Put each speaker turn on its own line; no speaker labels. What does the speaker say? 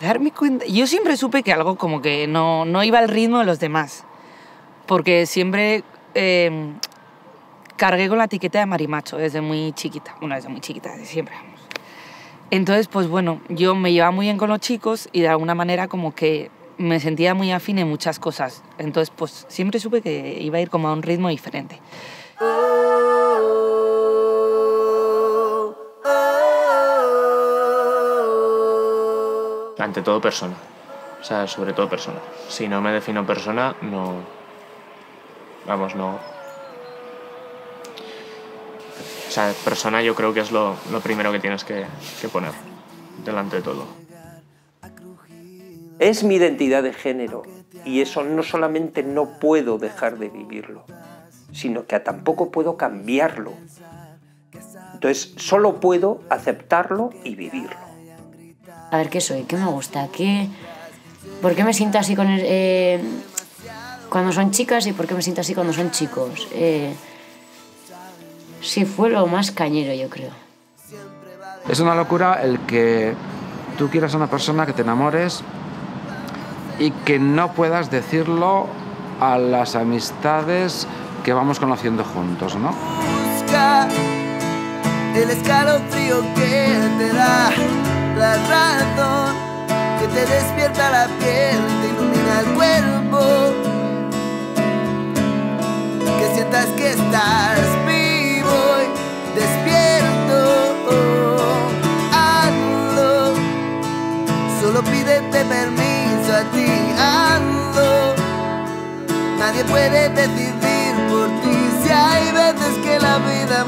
darme cuenta. Yo siempre supe que algo como que no, no iba al ritmo de los demás. Porque siempre eh, cargué con la etiqueta de marimacho desde muy chiquita. Bueno, desde muy chiquita, desde siempre. Entonces, pues bueno, yo me llevaba muy bien con los chicos y de alguna manera como que me sentía muy afín en muchas cosas. Entonces, pues siempre supe que iba a ir como a un ritmo diferente.
Ante todo persona. O sea, sobre todo persona. Si no me defino persona, no... Vamos, no... O sea, persona yo creo que es lo, lo primero que tienes que, que poner delante de todo.
Es mi identidad de género y eso no solamente no puedo dejar de vivirlo, sino que tampoco puedo cambiarlo. Entonces, solo puedo aceptarlo y vivirlo.
A ver, ¿qué soy? ¿Qué me gusta? ¿Qué... ¿Por qué me siento así con el- eh, cuando son chicas y por qué me siento así cuando son chicos? Eh, sí, fue lo más cañero, yo creo.
Es una locura el que tú quieras a una persona, que te enamores y que no puedas decirlo a las amistades que vamos conociendo juntos, ¿no?
busca el escalofrío que te la razón, que te despierta la piel, te ilumina el cuerpo, que sientas que estás vivo y despierto. Hazlo, solo pídete permiso a ti, hazlo. Nadie puede decidir por ti si hay veces que la vida